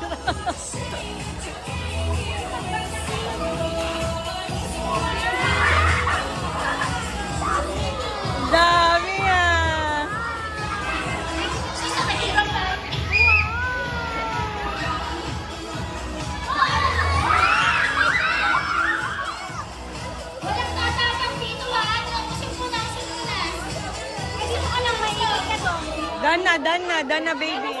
mahirap. Dami ah! Walang tatapang dito ha. Tapusin mo na, tapusin mo na. Kasi mo alam, mahirap. Dana, Dana, Dana baby.